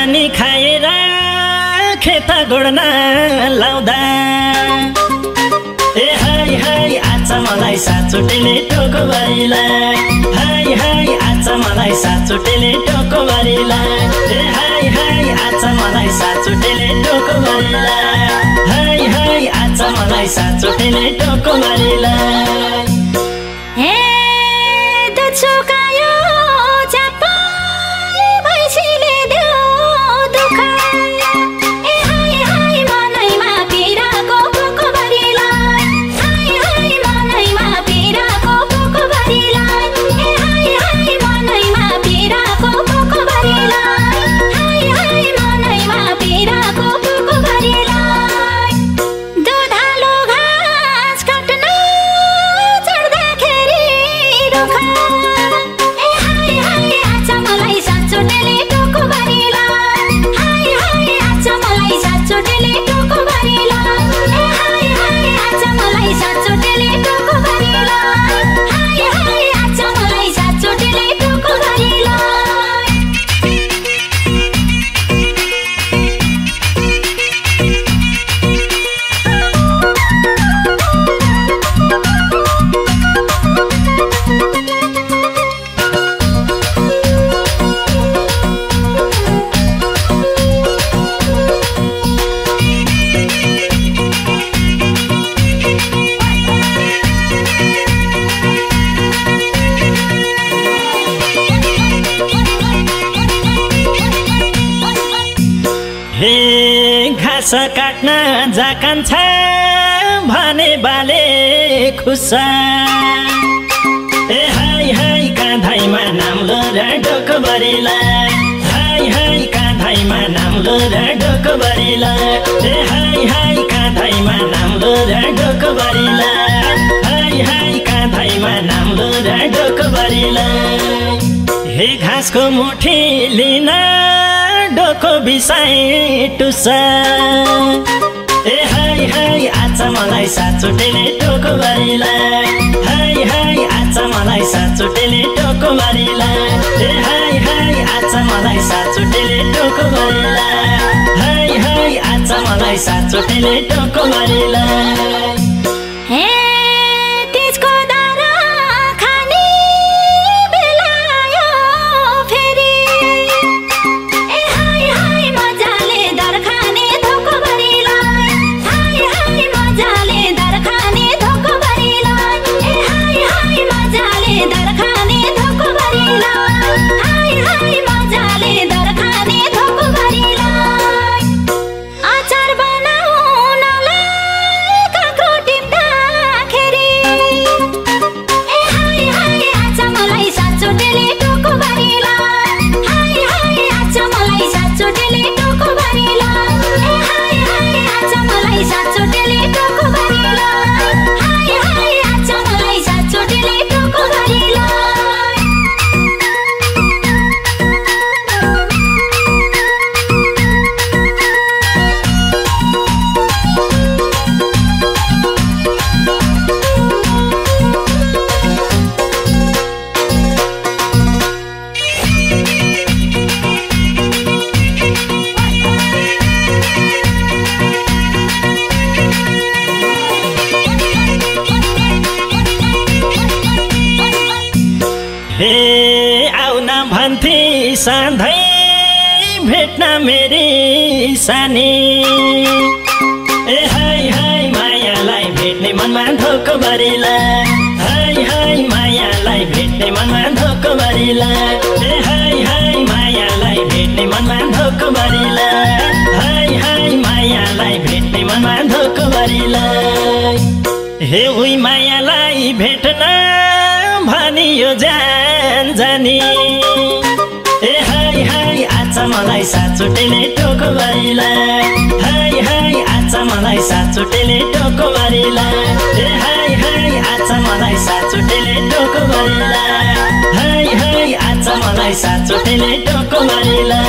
आरनी खाएर खेत गोड्न लाउँदा। ए हाई हाई आज मलाई साचोटेले टोको बारीलाई। हाई हाई आज मलाई साचोटेले टोको बारीलाई। ए हाई हाई आज मलाई साचोटेले टोको बारीलाई। हाई हाई आज मलाई साचोटेले टोको बारीलाई। घाँस काट्न जाकान्छ भने बाले खुसा। ए हाई हाई काँधैमा नाम्लो र डोकोभरिलाई हाई हाई काँधैमा नाम्लो र डोकोभरिलाई ए हाई हाई काँधैमा नाम्लो र डोकोभरिलाई हाई हाई काँधैमा नाम्लो र डोकोभरिलाई हे घाँसको मुठी लिन डोको बिसाइ टुसा। ए हाई हाई आज मलाई साचोटेले टोको बारीलाई। हाई हाई आज मलाई साचोटेले टोको बारीलाई। ए हाई हाई आज मलाई साचोटेले टोको बारीलाई। हाई हाई आज मलाई साचोटेले टोको बारीलाई। उही मायालाई भेट्न भनियो जान जानी। ए हाई हाई आज मलाई साचोटेले टोको भरिलाई हाई हाई आज मलाई साचोटेले टोको बारीला ए हाई हाई आज मलाई साचोटेले टोको बारीला हाई हाई आज मलाई साचोटेले टोको बारीला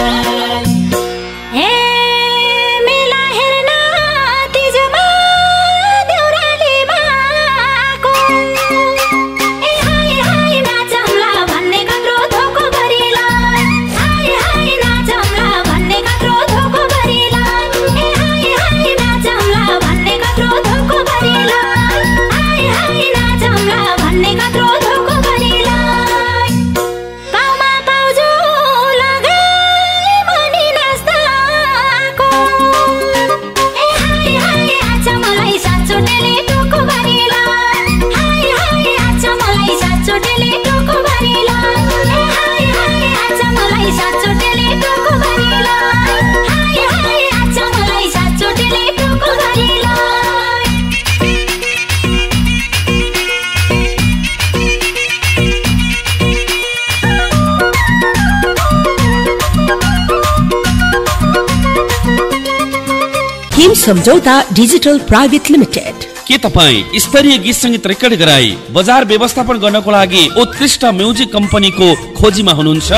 सम्झौता डिजिटल प्राइभेट लिमिटेड। के तपाईँ स्तरीय गीत सङ्गीत रेकर्ड गराई बजार व्यवस्थापन गर्नको लागि उत्कृष्ट म्युजिक कम्पनीको खोजीमा हुनुहुन्छ?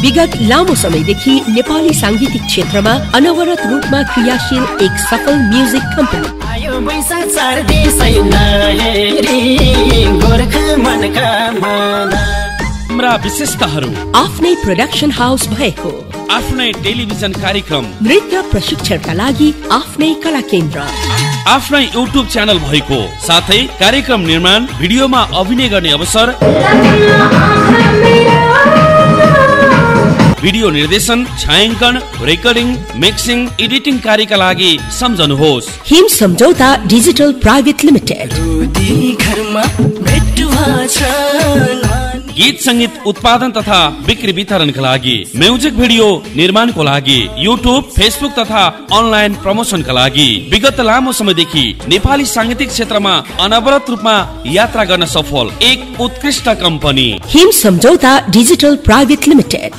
विगत लामो समयदेखि नेपाली साङ्गीतिक क्षेत्रमा अनवरत रूपमा क्रियाशील एक सफल म्युजिक कम्पनी। हाम्रा विशेषताहरू। आफ्नै प्रोडक्सन हाउस भएको। आफ्नै टेलिभिजन कार्यक्रम। नृत्य प्रशिक्षणका लागि आफ्नै कला केन्द्र। आफ्नै युट्युब च्यानल भएको साथै कार्यक्रम निर्माण भिडियोमा अभिनय गर्ने अवसर। भिडियो निर्देशन छायाङ्कन रेकर्डिङ मिक्सिङ एडिटिङ कार्यका लागि सम्झनुहोस्। हिम सम्झौता डिजिटल प्राइभेट लिमिटेड। गीत सङ्गीत उत्पादन तथा बिक्री वितरणका लागि म्युजिक भिडियो निर्माणको लागि युट्युब फेसबुक तथा अनलाइन प्रमोसनका लागि विगत लामो समयदेखि नेपाली साङ्गीतिक क्षेत्रमा अनवरत रूपमा यात्रा गर्न सफल एक उत्कृष्ट कम्पनी। हिम सम्झौता डिजिटल प्राइभेट लिमिटेड।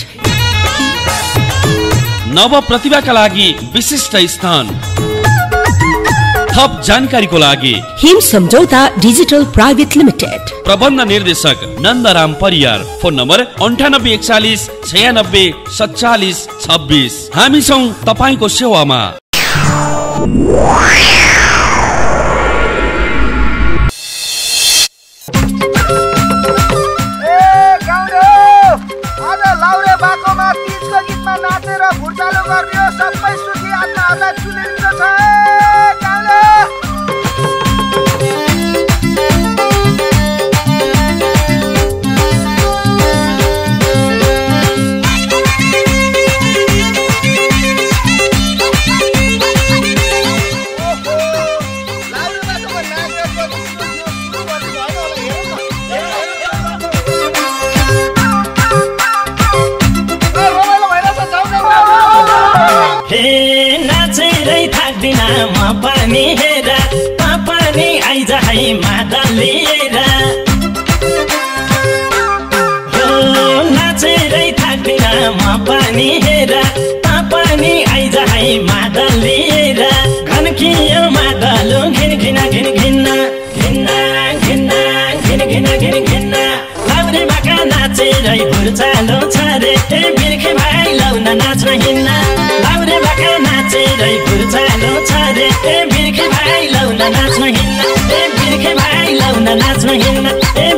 नव प्रतिभाका लागि विशिष्ट स्थान। थप जानकारीको लागि। हिम सम्झौता डिजिटल प्राइभेट लिमिटेड। प्रबन्ध निर्देशक नन्दराम परियार। फोन नम्बर अन्ठानब्बे एकचालिस छयानब्बे सत्तालिस छब्बिस। हामी छौँ तपाईँको सेवामा। ए गाउँले आज लाउरे बाटोमा तिजको गीतमा नाचेर भुटालो गर्ने सबै सुखी आत्माहरूलाई चुनिन्छ பழனி लाउन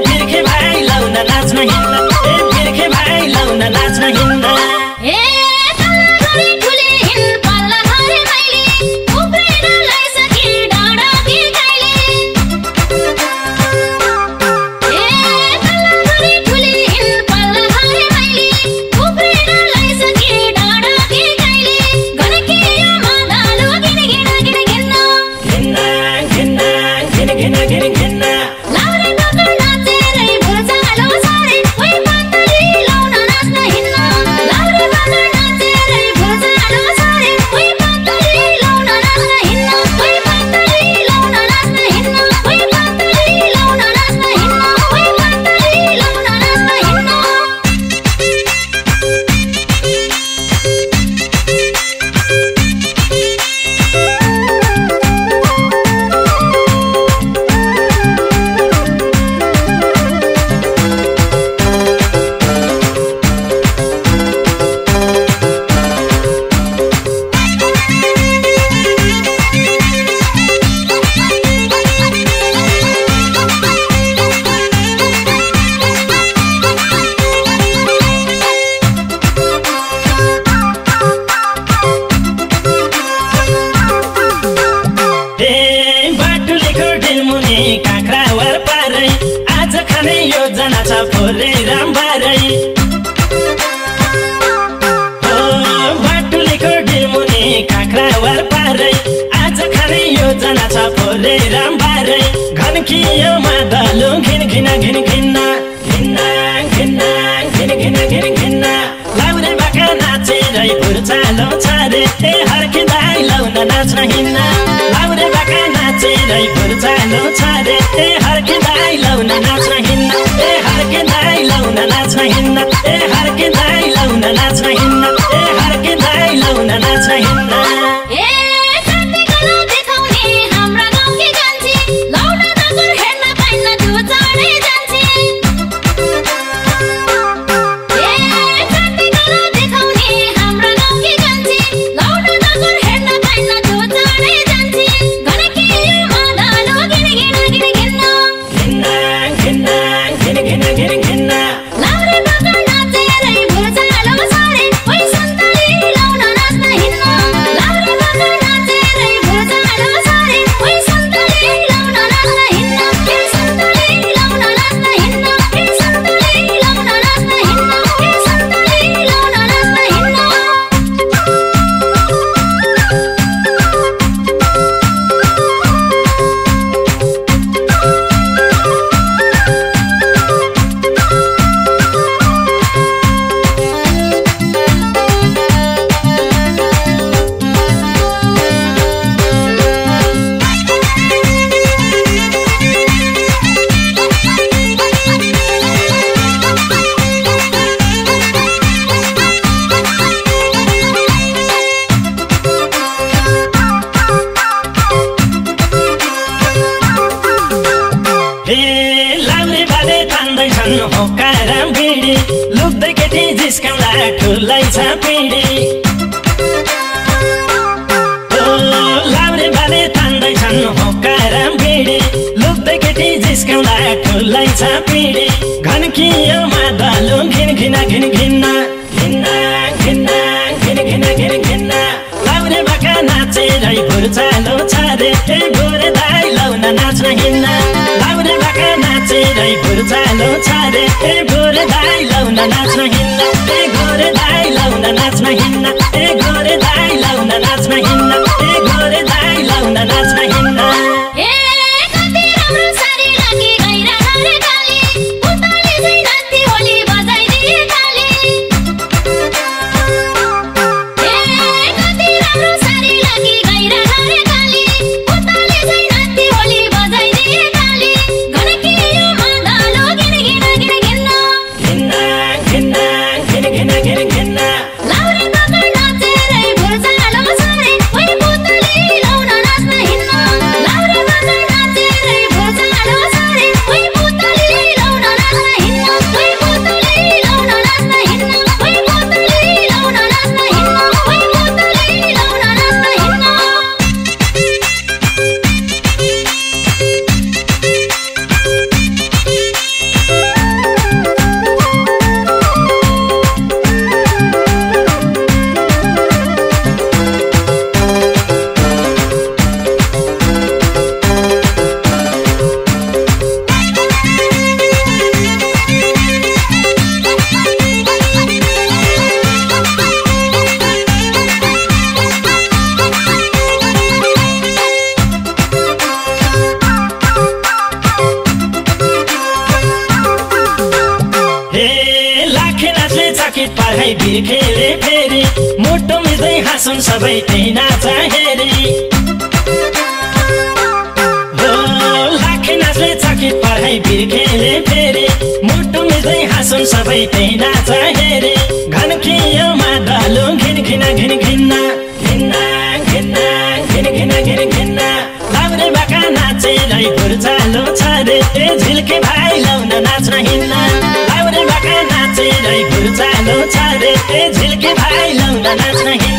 नाचेर लाउन नाच्न हिँड्न बाका नाचेर घुर्चालो छारे गोरे नाच्न हिँड्न ए गोरे दाई लाउन नाच्न हिँड्न ए दाई लाउन नाच्न हिँड्न भाइ बिर्खेले फेरे। मुटु मिल्दै हाँसुन् सबै त्यही नाच हेरे। घन्कियोमा दालु घिन घिन घिन घिन्ना। घिनघिन झिल्के भाइ लाउन नाच्न हिँड्न। लाउने बाका नाचेलाई खुर्चालो छ झिल्के भाइ लाउन नाच्न हिँड्न।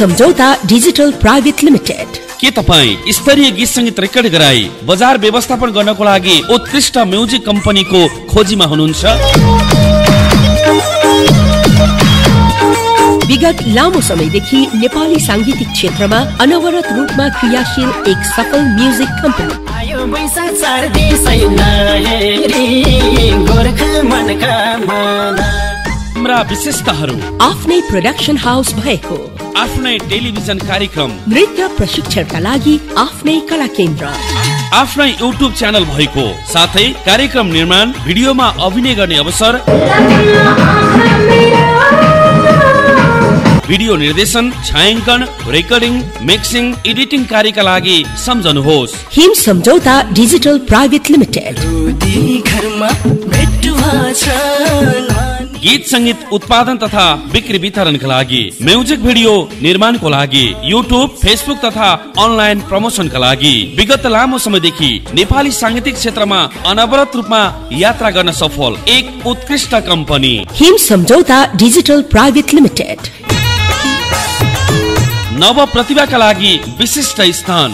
सम्झौता डिजिटल प्राइभेट लिमिटेड के तपाईँ स्तरीय गीत सङ्गीत रेकर्ड गराई बजार व्यवस्थापन गर्नको लागि उत्कृष्ट म्युजिक कम्पनीको खोजीमा हुनुहुन्छ? विगत लामो समयदेखि नेपाली साङ्गीतिक क्षेत्रमा अनवरत रूपमा क्रियाशील एक सफल म्युजिक कम्पनी। आयो वैशाख चार देशै नहेरी गोर्खा मनका मना। हाम्रा विशेषताहरू। आफ्नै प्रोडक्सन हाउस भएको। आफ्नै टेलिभिजन कार्यक्रम। नृत्य प्रशिक्षणका लागि आफ्नै कला केन्द्र। आफ्नै युट्युब च्यानल भएको साथै कार्यक्रम निर्माण भिडियोमा अभिनय गर्ने अवसर। भिडियो निर्देशन छायाङ्कन रेकर्डिङ मिक्सिङ एडिटिङ कार्यका लागि सम्झनुहोस्। हिम सम्झौता डिजिटल प्राइभेट लिमिटेड। घरमा गीत सङ्गीत उत्पादन तथा बिक्री वितरणका लागि म्युजिक भिडियो निर्माणको लागि युट्युब फेसबुक तथा अनलाइन प्रमोसनका लागि विगत लामो समयदेखि नेपाली साङ्गीतिक क्षेत्रमा अनवरत रूपमा यात्रा गर्न सफल एक उत्कृष्ट कम्पनी। हिम सम्झौता डिजिटल प्राइभेट लिमिटेड। नव प्रतिभाका लागि विशिष्ट स्थान।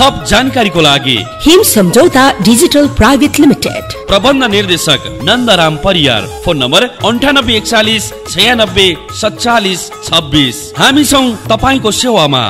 थप जानकारीको लागि। हिम सम्झौता डिजिटल प्राइभेट लिमिटेड। प्रबन्ध निर्देशक नन्दराम परियार। फोन नम्बर अन्ठानब्बे एकचालिस छयानब्बे सत्तालिस छब्बिस। हामी छौँ तपाईँको सेवामा।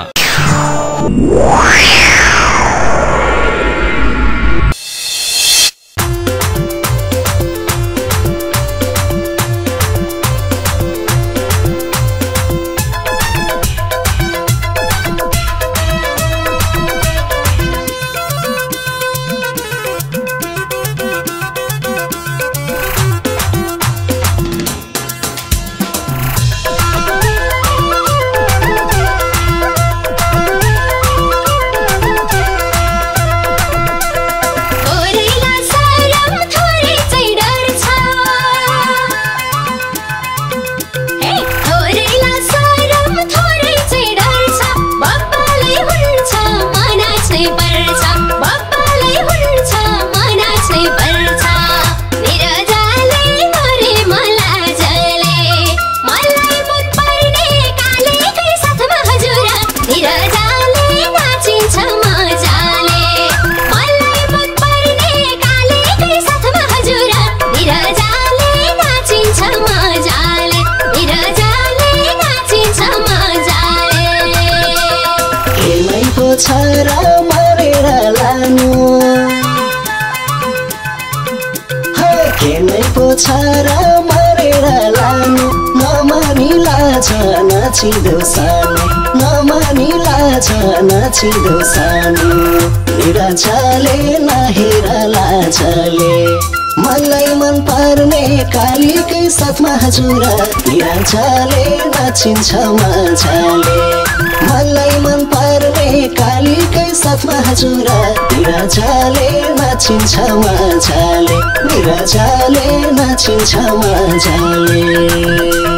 नमानिला छ नाचिदेऊ सानो निराचाले नहेर लाचाले। मलाई मन पर्ने कालीकै साथमा हजुर। निराचाले नाचिन्छ मजाले मलाई मन पर्ने कालीकै साथमा हजुर। निराचाले नाचिन्छ मजाले निराचाले नाचिन्छ मजाले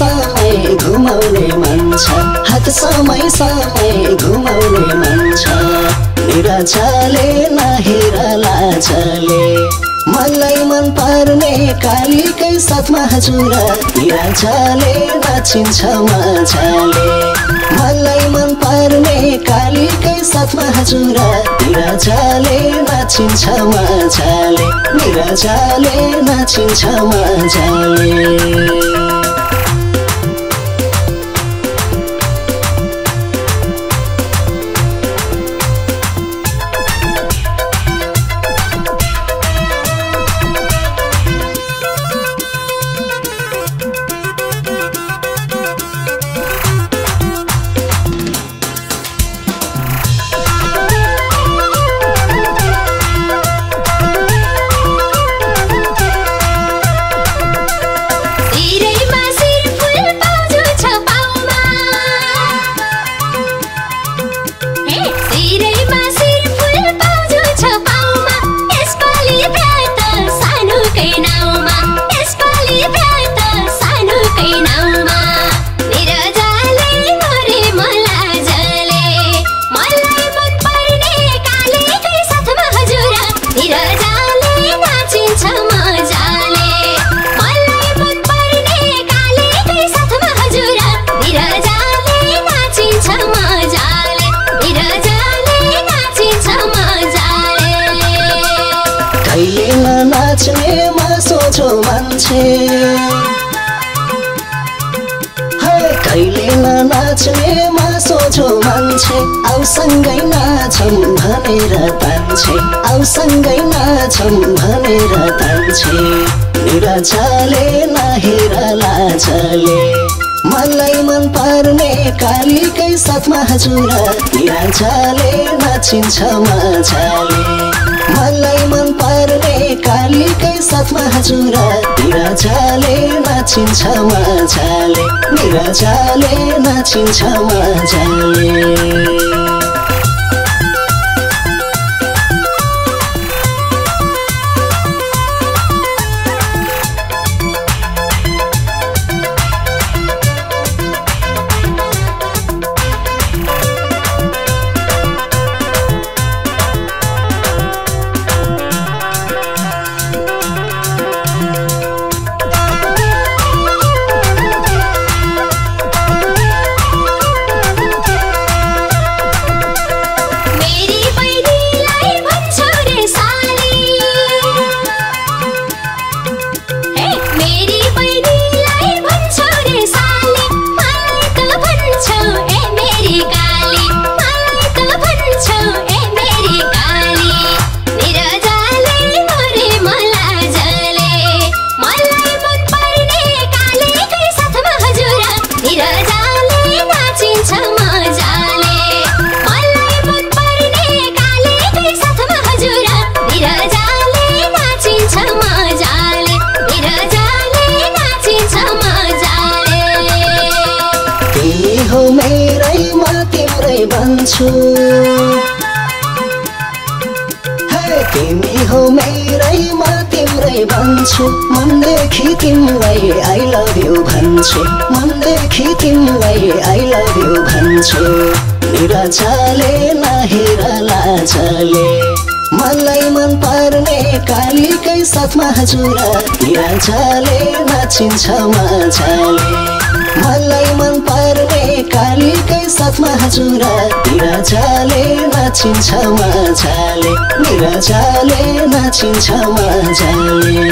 समय घुमाउने मन छ हात समय समय घुमाउने मन छ निराचाले नहेर लाजले मलाई मन पर्ने कालीकै साथमा हजुर। निराजले नाचिन्छ मजाले मलाई मन पर्ने कालीकै साथमा हजुर। निराजले नाचिन्छ मजाले निराजले नाचिन्छ मजाले मान्छे आउ सँगै नाचौँ भनेर तान्छे आउ सँगै नाचौँ भनेर तान्छे निराजले नहेर लाजले मलाई मन पर्ने कालीकै साथमा हजुर। निराजले नाचिन्छ मजाले मलाई मन पर्ने कालीकै साथमा हजुर। निराजले नाचिन्छ मजाले निराजले नाचिन्छ मजाले भन्छु मनदेखि तिमीलाई आई लभ यु भन्छु। मनदेखि तिमीलाई आई लभ यु भन्छु। निराजले नहेर लाजले मलाई मन पर्ने कालीकै साथमा हजुर। निराजले नाचिन्छ मजाले मलाई मन पर्ने कालीकै साथमा हजुर निराजले नाचिन्छ मजाले निराजले नाचिन्छ मजाले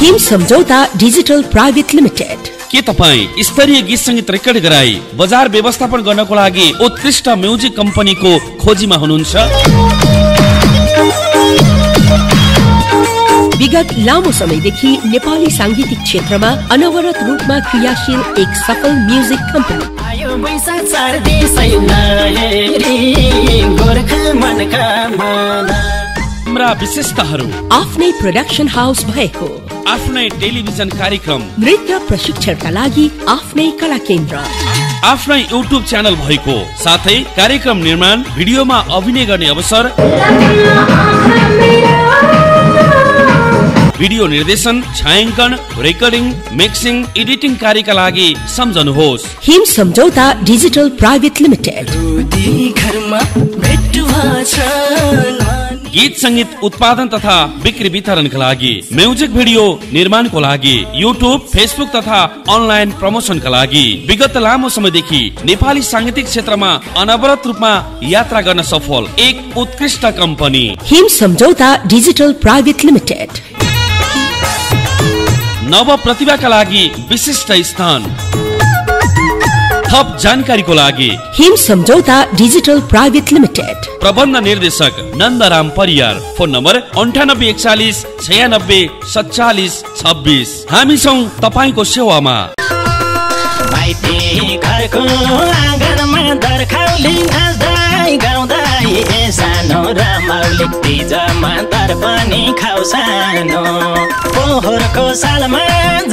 हिम सम्झौता डिजिटल प्राइभेट लिमिटेड। के तपाईँ स्तरीय गीत सङ्गीत रेकर्ड गराई बजार व्यवस्थापन गर्नको लागि उत्कृष्ट म्युजिक कम्पनीको खोजीमा हुनुहुन्छ? विगत लामो समयदेखि नेपाली साङ्गीतिक क्षेत्रमा अनवरत रूपमा क्रियाशील एक सफल म्युजिक कम्पनी विशेषताहरू। आफ्नै प्रोडक्सन हाउस भएको। आफ्नै टेलिभिजन कार्यक्रम। नृत्य प्रशिक्षणका लागि आफ्नै कला केन्द्र। आफ्नै युट्युब च्यानल भएको। साथै कार्यक्रम निर्माण भिडियोमा अभिनय गर्ने अवसर। भिडियो निर्देशन छायाङ्कन रेकर्डिङ मिक्सिङ एडिटिङ कार्यका लागि सम्झनुहोस्। हिम सम्झौता डिजिटल प्राइभेट लिमिटेड। गीत संगीत उत्पादन तथा बिक्री वितरणका लागि म्युजिक भिडियो निर्माणको लागि युट्युब फेसबुक तथा अनलाइन प्रमोसनका लागि विगत लामो समयदेखि नेपाली साङ्गीतिक क्षेत्रमा अनवरत रूपमा यात्रा गर्न सफल एक उत्कृष्ट कम्पनी। हिम सम्झौता डिजिटल प्राइभेट लिमिटेड। नव प्रतिभाका लागि विशिष्ट स्थान। थप जानकारीको लागि। हिम सम्झौता डिजिटल प्राइभेट लिमिटेड। प्रबन्ध निर्देशक नन्दराम परियार। फोन नम्बर अन्ठानब्बे एकचालिस छयानब्बे सत्तालिस छब्बिस। हामी छौँ तपाईँको सेवामा। माइती घरको आँगनमा दर्खाउली नाच्दै गाउँदै ए सानो रमाउली तिजमा दर पनि खाउ सानो पोहोरको सालमा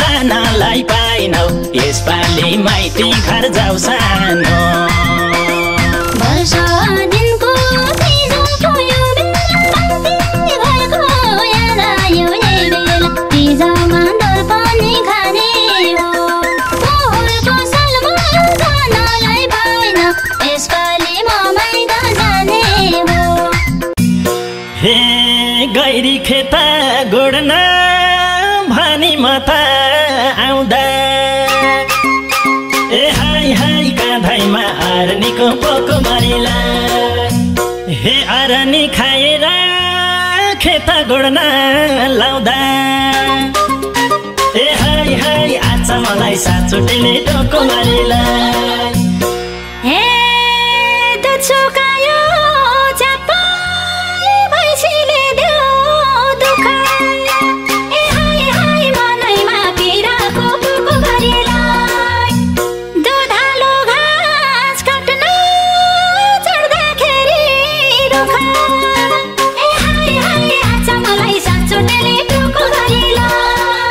जानलाई पाइनौ यसपालि माइती घर जाउ सानो गैरी खेता गोड्न भनी म त आउँदा। ए हाई हाई काँधैमा आर्नीको पोको मरिला। हे आरनी खाएर खेता गोड्न लाउँदा। ए हाई हाई आज मलाई साचोटेले टोको मरिला।